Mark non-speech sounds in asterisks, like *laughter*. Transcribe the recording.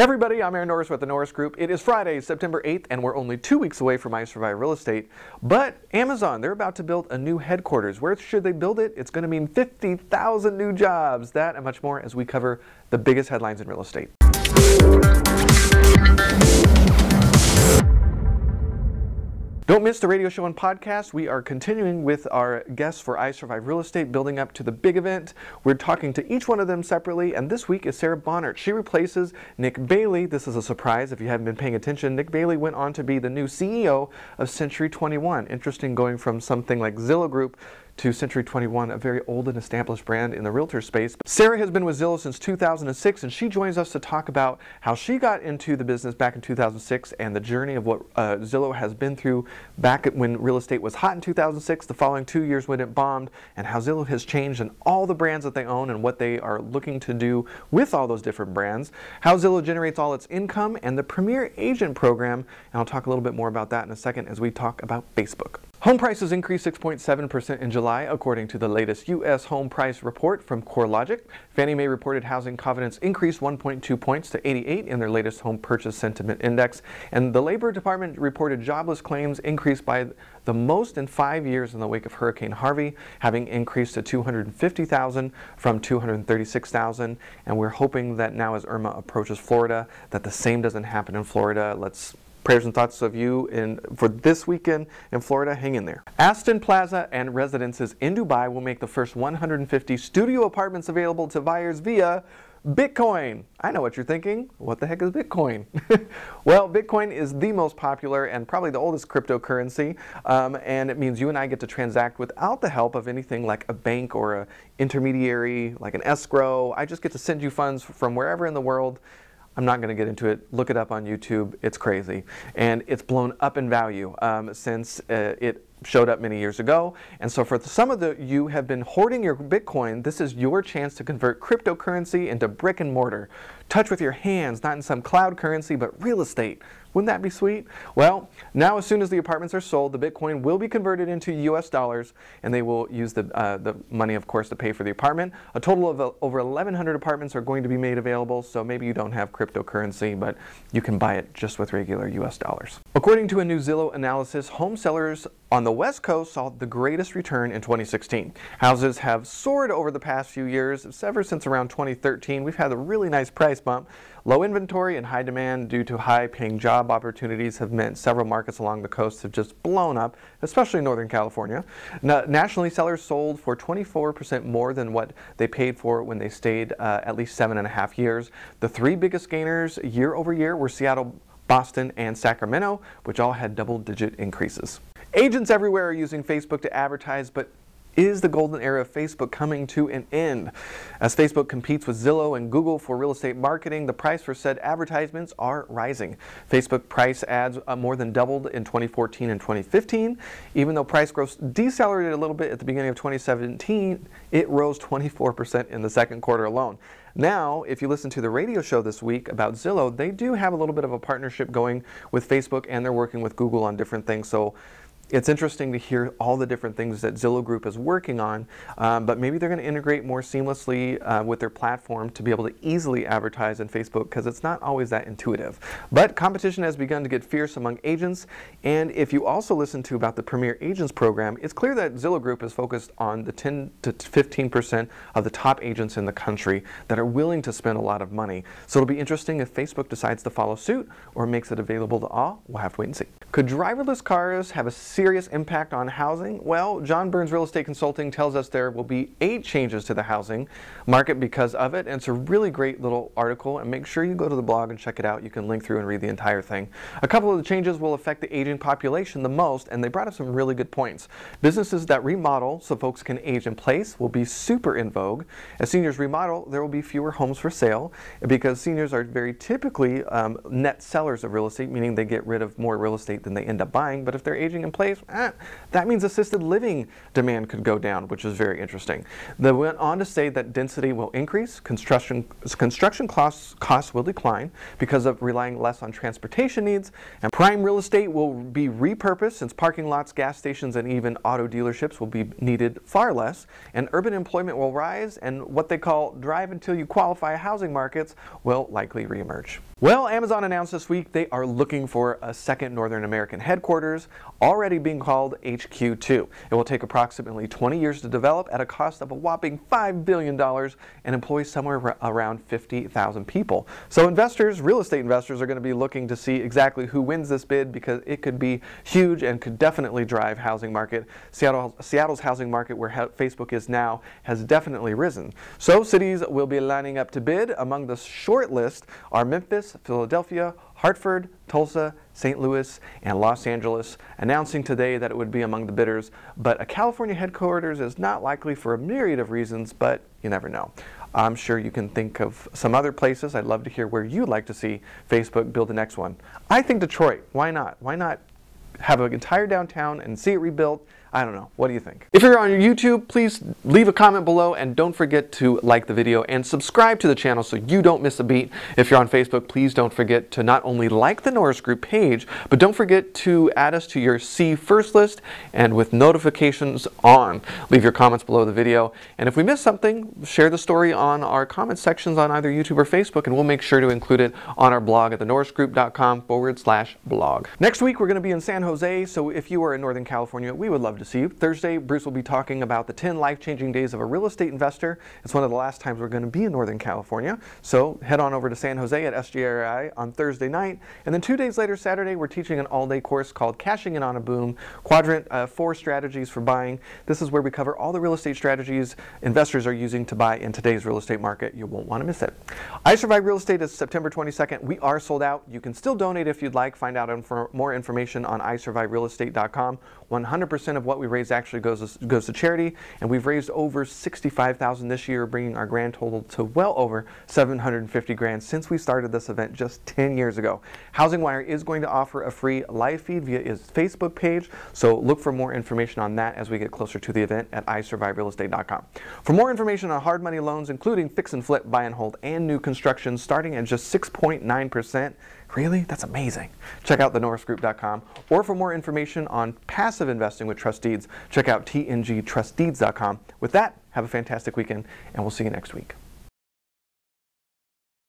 Hey everybody, I'm Aaron Norris with the Norris Group. It is Friday, September 8th, and we're only two weeks away from I Survive Real Estate. But Amazon, they're about to build a new headquarters. Where should they build it? It's going to mean 50,000 new jobs. That and much more as we cover the biggest headlines in real estate. Don't miss the radio show and podcast. We are continuing with our guests for I Survive Real Estate, building up to the big event. We're talking to each one of them separately, and this week is Sarah Bonnert. She replaces Nick Bailey. This is a surprise if you haven't been paying attention. Nick Bailey went on to be the new CEO of Century 21. Interesting going from something like Zillow Group to Century 21, a very old and established brand in the realtor space. Sarah has been with Zillow since 2006, and she joins us to talk about how she got into the business back in 2006 and the journey of what uh, Zillow has been through back when real estate was hot in 2006, the following two years when it bombed, and how Zillow has changed and all the brands that they own and what they are looking to do with all those different brands, how Zillow generates all its income, and the Premier Agent Program. And I'll talk a little bit more about that in a second as we talk about Facebook. Home prices increased 6.7% in July, according to the latest U.S. home price report from CoreLogic. Fannie Mae reported housing confidence increased 1.2 points to 88 in their latest home purchase sentiment index. And the Labor Department reported jobless claims increased by the most in five years in the wake of Hurricane Harvey, having increased to 250,000 from 236,000. And we're hoping that now as Irma approaches Florida, that the same doesn't happen in Florida. Let's prayers and thoughts of you in for this weekend in Florida. Hang in there. Aston Plaza and residences in Dubai will make the first 150 studio apartments available to buyers via Bitcoin. I know what you're thinking. What the heck is Bitcoin? *laughs* well, Bitcoin is the most popular and probably the oldest cryptocurrency, um, and it means you and I get to transact without the help of anything like a bank or an intermediary, like an escrow. I just get to send you funds from wherever in the world I'm not going to get into it. Look it up on YouTube. It's crazy. And it's blown up in value um, since uh, it showed up many years ago. And so for some of the you have been hoarding your Bitcoin, this is your chance to convert cryptocurrency into brick and mortar. Touch with your hands, not in some cloud currency, but real estate. Wouldn't that be sweet? Well, now as soon as the apartments are sold, the Bitcoin will be converted into US dollars and they will use the, uh, the money, of course, to pay for the apartment. A total of uh, over 1,100 apartments are going to be made available, so maybe you don't have cryptocurrency, but you can buy it just with regular US dollars. According to a new Zillow analysis, home sellers on the West Coast saw the greatest return in 2016. Houses have soared over the past few years. Ever since around 2013, we've had a really nice price bump. Low inventory and high demand due to high paying job opportunities have meant several markets along the coast have just blown up, especially Northern California. Nationally, sellers sold for 24% more than what they paid for when they stayed uh, at least seven and a half years. The three biggest gainers year over year were Seattle, Boston, and Sacramento, which all had double digit increases. Agents everywhere are using Facebook to advertise, but is the golden era of Facebook coming to an end? As Facebook competes with Zillow and Google for real estate marketing, the price for said advertisements are rising. Facebook price ads uh, more than doubled in 2014 and 2015. Even though price growth decelerated a little bit at the beginning of 2017, it rose 24% in the second quarter alone. Now, if you listen to the radio show this week about Zillow, they do have a little bit of a partnership going with Facebook and they're working with Google on different things. So it's interesting to hear all the different things that Zillow Group is working on, um, but maybe they're going to integrate more seamlessly uh, with their platform to be able to easily advertise in Facebook because it's not always that intuitive. But competition has begun to get fierce among agents, and if you also listen to about the Premier Agents program, it's clear that Zillow Group is focused on the 10 to 15 percent of the top agents in the country that are willing to spend a lot of money. So it'll be interesting if Facebook decides to follow suit or makes it available to all. We'll have to wait and see. Could driverless cars have a serious impact on housing? Well, John Burns Real Estate Consulting tells us there will be eight changes to the housing market because of it. And it's a really great little article. And make sure you go to the blog and check it out. You can link through and read the entire thing. A couple of the changes will affect the aging population the most, and they brought up some really good points. Businesses that remodel so folks can age in place will be super in vogue. As seniors remodel, there will be fewer homes for sale because seniors are very typically um, net sellers of real estate, meaning they get rid of more real estate estate than they end up buying. But if they're aging in place, eh, that means assisted living demand could go down, which is very interesting. They went on to say that density will increase, construction construction costs costs will decline because of relying less on transportation needs, and prime real estate will be repurposed since parking lots, gas stations, and even auto dealerships will be needed far less, and urban employment will rise, and what they call drive until you qualify housing markets will likely reemerge. Well, Amazon announced this week they are looking for a second Northern American headquarters, already being called HQ2. It will take approximately 20 years to develop at a cost of a whopping $5 billion and employ somewhere around 50,000 people. So investors, real estate investors, are going to be looking to see exactly who wins this bid because it could be huge and could definitely drive housing market. Seattle, Seattle's housing market, where Facebook is now, has definitely risen. So cities will be lining up to bid. Among the short list are Memphis, Philadelphia, Hartford, Tulsa, St. Louis, and Los Angeles, announcing today that it would be among the bidders. But a California headquarters is not likely for a myriad of reasons, but you never know. I'm sure you can think of some other places. I'd love to hear where you'd like to see Facebook build the next one. I think Detroit. Why not? Why not have an entire downtown and see it rebuilt I don't know. What do you think? If you're on YouTube, please leave a comment below and don't forget to like the video and subscribe to the channel so you don't miss a beat. If you're on Facebook, please don't forget to not only like the Norris Group page, but don't forget to add us to your See First list and with notifications on. Leave your comments below the video. And if we miss something, share the story on our comment sections on either YouTube or Facebook and we'll make sure to include it on our blog at thenorrisgroup.com forward slash blog. Next week, we're going to be in San Jose, so if you are in Northern California, we would love to see you. Thursday, Bruce will be talking about the 10 life-changing days of a real estate investor. It's one of the last times we're going to be in Northern California. So head on over to San Jose at SGRI on Thursday night. And then two days later, Saturday, we're teaching an all-day course called Cashing In on a Boom, Quadrant uh, 4 Strategies for Buying. This is where we cover all the real estate strategies investors are using to buy in today's real estate market. You won't want to miss it. I Survive Real Estate is September 22nd. We are sold out. You can still donate if you'd like. Find out for more information on isurviverealestate.com. 100% of what we raise actually goes to, goes to charity, and we've raised over 65,000 this year, bringing our grand total to well over 750 grand since we started this event just 10 years ago. Housing Wire is going to offer a free live feed via its Facebook page, so look for more information on that as we get closer to the event at isurviverealestate.com. For more information on hard money loans, including fix and flip, buy and hold, and new construction, starting at just 6.9%, Really? That's amazing. Check out thenorrisgroup.com. Or for more information on passive investing with trust deeds, check out tngtrustdeeds.com. With that, have a fantastic weekend, and we'll see you next week.